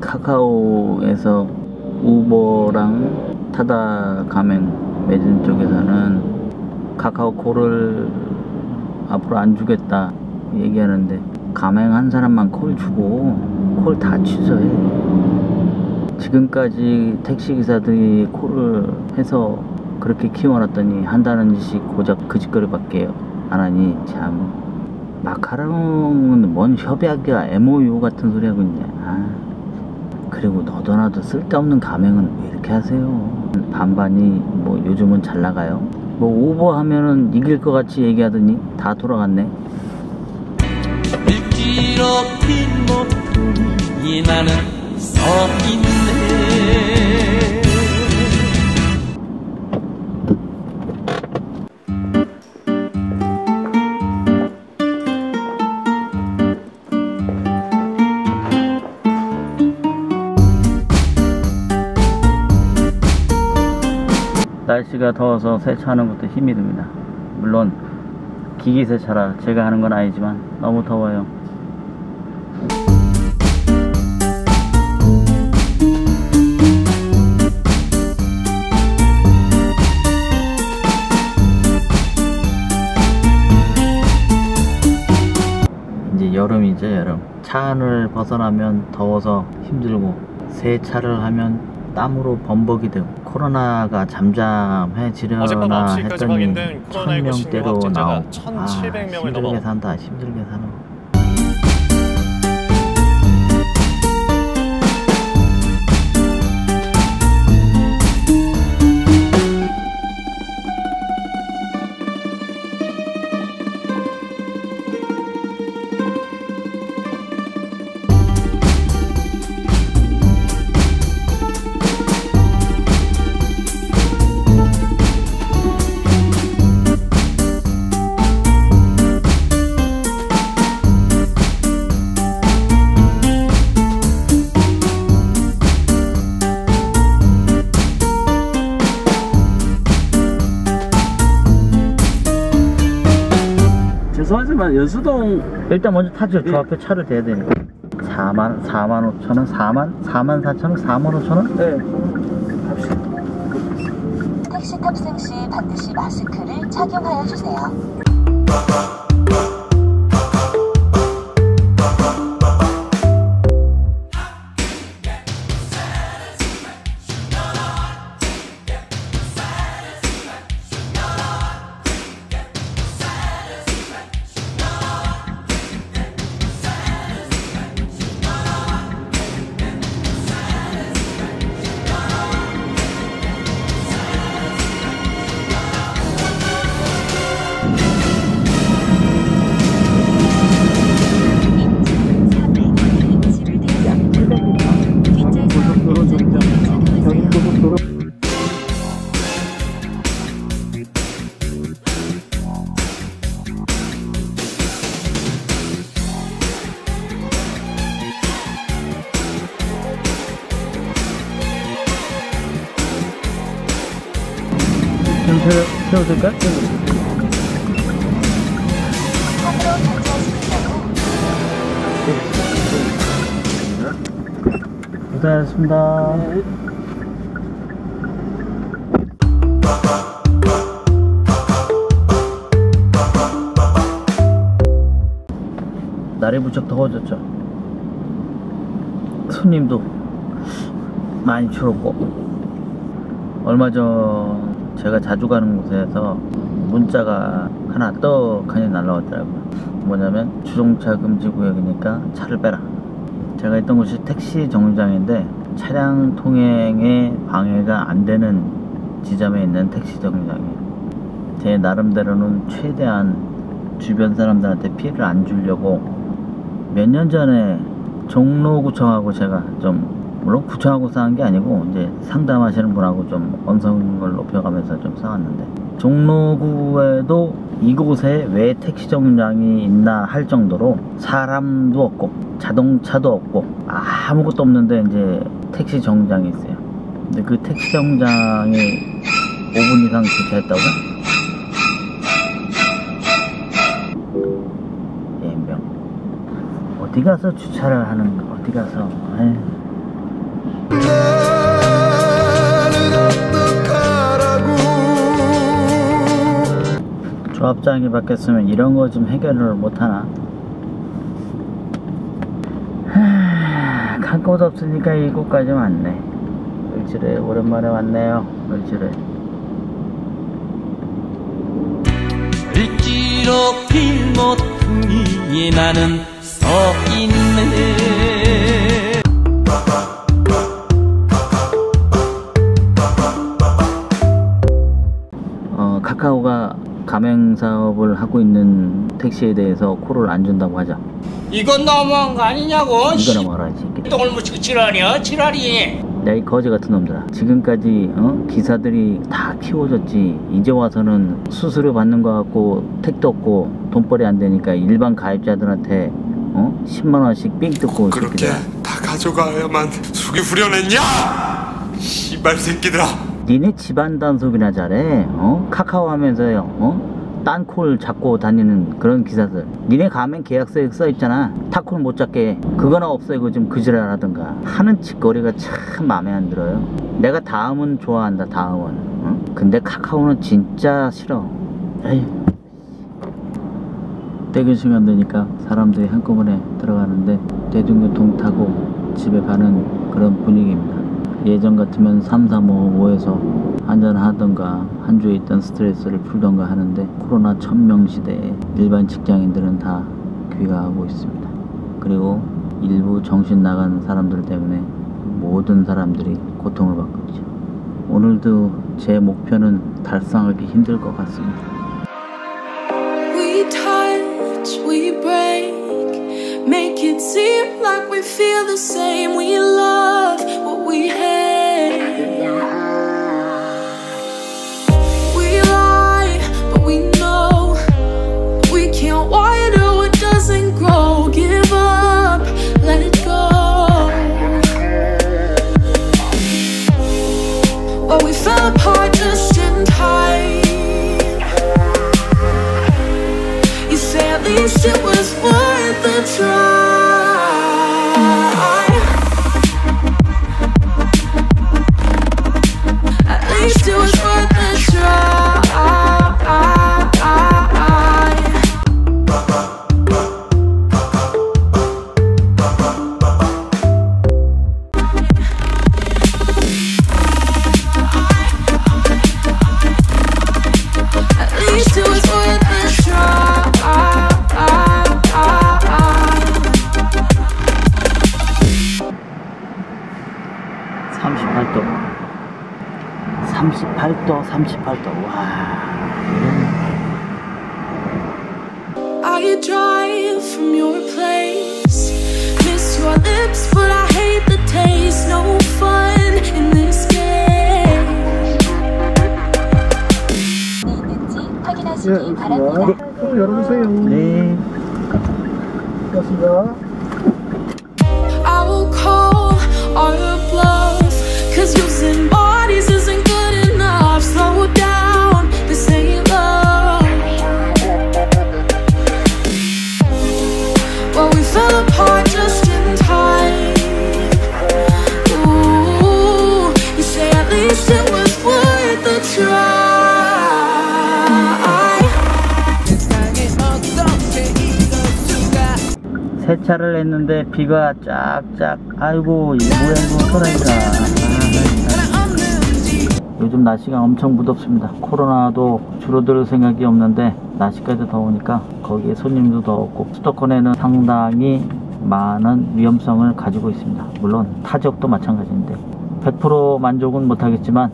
카카오에서 우버랑 타다 가맹 매진 쪽에서는 카카오 콜을 앞으로 안 주겠다 얘기하는데 가맹한 사람만 콜 주고 콜 다 취소해. 지금까지 택시기사들이 콜을 해서 그렇게 키워놨더니 한다는 짓이 고작 그 짓거리밖에 안 하니 참. 마카롱은 뭔 협약이야. MOU 같은 소리 하고 있냐. 아. 그리고 너도나도 쓸데없는 가맹은 왜 이렇게 하세요? 반반이 뭐 요즘은 잘 나가요? 뭐 오버 하면은 이길 것 같이 얘기하더니 다 돌아갔네. 모퉁이 나는 서 있네 날씨가 더워서 세차하는 것도 힘이 듭니다. 물론 기기 세차라 제가 하는 건 아니지만 너무 더워요. 이제 여름이죠 여름. 차 안을 벗어나면 더워서 힘들고 세차를 하면 땀으로 범벅이 되고 코로나가 잠잠해지려나 9시까지 했더니 확인된 코로나19 신규 천명대로 확진자가 나오고 1,700 명을 힘들게 산다 힘들게 살아 죄송하지만 연수동. 일단 먼저 타죠. 저 예. 앞에 차를 대야 되니까. 4만 4만 5천 원? 4만? 4만 4천 원? 4만 5천 원? 네. 택시 탑승 시 반드시 마스크를 착용하여 주세요. 결제하시겠다고 고생하셨습니다. 날이 무척 더워졌죠. 손님도 많이 줄었고. 얼마 전 제가 자주 가는 곳에서 문자가 하나 떡하니 날라왔더라고요. 뭐냐면 주정차 금지 구역이니까 차를 빼라. 제가 있던 곳이 택시 정류장인데 차량 통행에 방해가 안 되는 지점에 있는 택시 정류장이에요. 제 나름대로는 최대한 주변 사람들한테 피해를 안 주려고 몇 년 전에 종로구청하고 제가 좀 물론 구청하고 싸운 게 아니고 이제 상담하시는 분하고 좀 언성을 높여가면서 좀 싸웠는데 종로구에도 이곳에 왜 택시 정류장이 있나 할 정도로 사람도 없고 자동차도 없고 아무것도 없는데 이제 택시 정류장이 있어요. 근데 그 택시 정류장에 5분 이상 주차했다고? 예명 어디 가서 주차를 하는 거 어디 가서 에이. 조합장이 바뀌었으면 이런 거 좀 해결을 못하나? 하, 갈곳 없으니까 이곳까지 왔네. 을지로에 오랜만에 왔네요. 을지로에. 을지로 필모퉁이에 나는 서 있네 사업을 하고 있는 택시에 대해서 코를 안 준다고 하죠. 이건 너무한 거 아니냐고 이거나 새끼. 똥을 묻히고 지랄이야 지랄이 야 이 거지 같은 놈들아 지금까지 어? 기사들이 다 키워졌지 이제 와서는 수수료 받는 거 같고 택도 없고 돈벌이 안 되니까 일반 가입자들한테 어? 10만 원씩 삥 뜯고 이 그렇게 새끼들아 다 가져가야만 속이 후련했냐? 씨발 새끼들아. 니네 집안 단속이나 잘해 어? 카카오 하면서요 어? 딴콜 잡고 다니는 그런 기사들. 니네 가면 계약서에 써있잖아. 타콜 못 잡게. 그거나 없애고 좀 그지랄 하던가. 하는 짓거리가 참 마음에 안 들어요. 내가 다음은 좋아한다 다음은. 어? 근데 카카오는 진짜 싫어. 에이 퇴근 시간 되니까 사람들이 한꺼번에 들어가는데 대중교통 타고 집에 가는 그런 분위기입니다 예전 같으면 3, 4, 5, 5에서 한잔하던가 한 주에 있던 스트레스를 풀던가 하는데 코로나 천명 시대에 일반 직장인들은 다 귀가하고 있습니다. 그리고 일부 정신 나간 사람들 때문에 모든 사람들이 고통을 받고 있죠. 오늘도 제 목표는 달성하기 힘들 것 같습니다. We touch, we break, make it seem like we feel the same. We love what we hate. 38도 38도 와 I drive from your place. Miss your lips, but I hate the taste. No fun in this game. 있는지 확인하시기 예, 바랍니다. 좀 열어주세요. 네. 고맙습니다. I will call all your bluff. Cause using bodies 세차를 했는데 비가 쫙쫙 아이고 이 뭐야 이거 아, 요즘 날씨가 엄청 무덥습니다. 코로나도 줄어들 생각이 없는데 날씨까지 더우니까 거기에 손님도 더 없고 수도권에는 상당히 많은 위험성을 가지고 있습니다. 물론 타 지역도 마찬가지인데. 100% 만족은 못하겠지만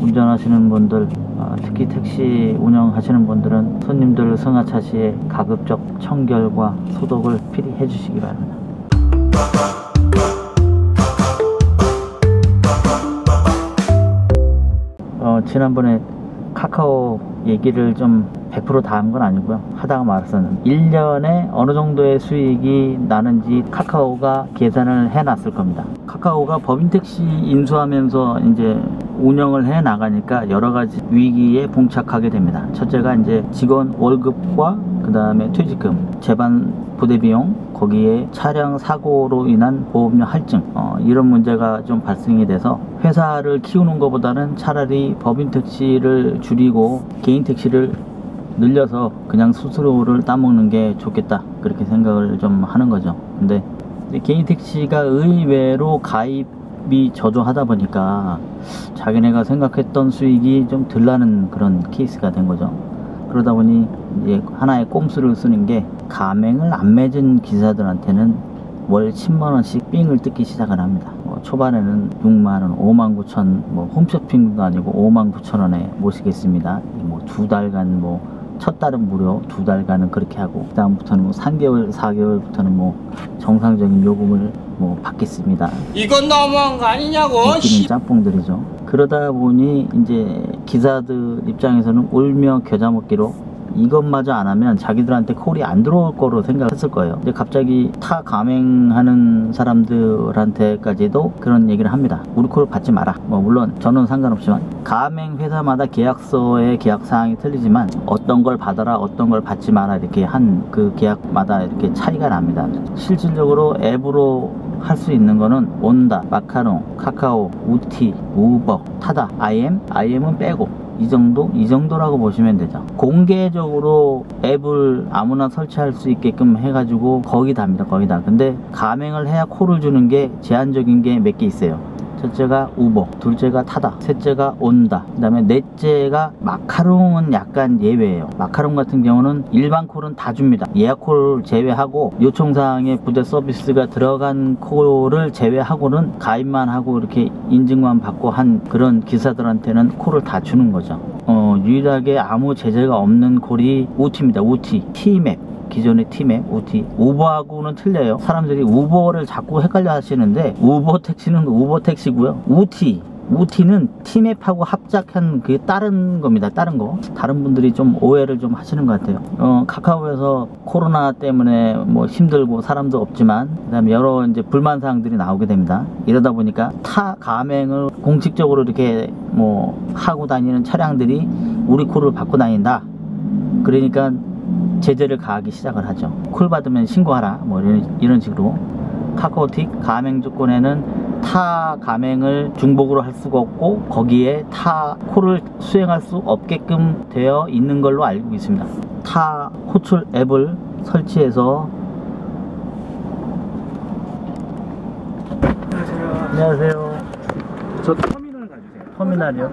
운전하시는 분들 어, 특히 택시 운영하시는 분들은 손님들 승하차 시에 가급적 청결과 소독을 필히 해주시기 바랍니다. 어, 지난번에 카카오 얘기를 좀 100%다 한 건 아니고요. 하다가 말았었는데 1년에 어느 정도의 수익이 나는지 카카오가 계산을 해 놨을 겁니다. 카카오가 법인 택시 인수하면서 이제 운영을 해 나가니까 여러 가지 위기에 봉착하게 됩니다. 첫째가 이제 직원 월급과 그 다음에 퇴직금, 재반 부대 비용, 거기에 차량 사고로 인한 보험료 할증, 어, 이런 문제가 좀 발생이 돼서 회사를 키우는 것보다는 차라리 법인 택시를 줄이고 개인 택시를 늘려서 그냥 수수료를 따먹는 게 좋겠다 그렇게 생각을 좀 하는 거죠 근데 개인 택시가 의외로 가입 이 저조하다 보니까 자기네가 생각했던 수익이 좀 덜 나는 그런 케이스가 된 거죠 그러다 보니 이제 하나의 꼼수를 쓰는 게 가맹을 안 맺은 기사들한테는 월 10만원씩 삥을 뜯기 시작을 합니다. 뭐 초반에는 6만원, 5만 9천, 뭐 홈쇼핑도 아니고 5만 9천원에 모시겠습니다. 뭐 두 달간 뭐 첫 달은 무료, 두 달간은 그렇게 하고, 그 다음부터는 뭐 3개월, 4개월부터는 뭐 정상적인 요금을 뭐 받겠습니다. 이건 너무한 거 아니냐고 짬뽕들이죠. 그러다 보니 이제 기사들 입장에서는 울며 겨자 먹기로 이것마저 안 하면 자기들한테 콜이 안 들어올 거로 생각했을 거예요. 근데 갑자기 타 가맹하는 사람들한테까지도 그런 얘기를 합니다. 우리 콜 받지 마라. 뭐 물론 저는 상관없지만 가맹 회사마다 계약서의 계약 사항이 틀리지만 어떤 걸 받아라, 어떤 걸 받지 마라 이렇게 한 그 계약마다 이렇게 차이가 납니다. 실질적으로 앱으로 할수 있는 거는 온다, 마카롱, 카카오, 우티, 우버, 타다, IM, IM은 빼고 이 정도? 이 정도라고 보시면 되죠. 공개적으로 앱을 아무나 설치할 수 있게끔 해가지고 거기 답니다. 거기다. 근데 가맹을 해야 콜을 주는 게 제한적인 게 몇 개 있어요. 첫째가 우버, 둘째가 타다, 셋째가 온다, 그 다음에 넷째가 마카롱은 약간 예외예요. 마카롱 같은 경우는 일반 콜은 다 줍니다. 예약 콜 제외하고 요청사항에 부대 서비스가 들어간 콜을 제외하고는 가입만 하고 이렇게 인증만 받고 한 그런 기사들한테는 콜을 다 주는 거죠. 어, 유일하게 아무 제재가 없는 콜이 우티입니다. 우티, T맵. 기존의 팀의 우티 우버하고는 틀려요. 사람들이 우버를 자꾸 헷갈려 하시는데 우버 택시는 우버 택시고요. 우티 우티는 티맵하고 합작한 그 다른 겁니다. 다른 거. 다른 분들이 좀 오해를 좀 하시는 것 같아요. 어, 카카오에서 코로나 때문에 뭐 힘들고 사람도 없지만 그다음에 여러 이제 불만 사항들이 나오게 됩니다. 이러다 보니까 타 가맹을 공식적으로 이렇게 뭐 하고 다니는 차량들이 우리 콜을 받고 다닌다. 그러니까 제재를 가하기 시작을 하죠. 콜 받으면 신고하라. 뭐 이런, 이런 식으로. 카카오틱 가맹 조건에는 타 가맹을 중복으로 할 수가 없고 거기에 타 콜을 수행할 수 없게끔 되어 있는 걸로 알고 있습니다. 타 호출 앱을 설치해서 안녕하세요. 저 터미널 가주세요. 터미널이요?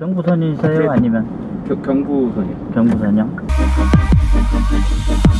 경부선이세요? 아니면 겨, 경부선이요. 경부선이요? Thank you.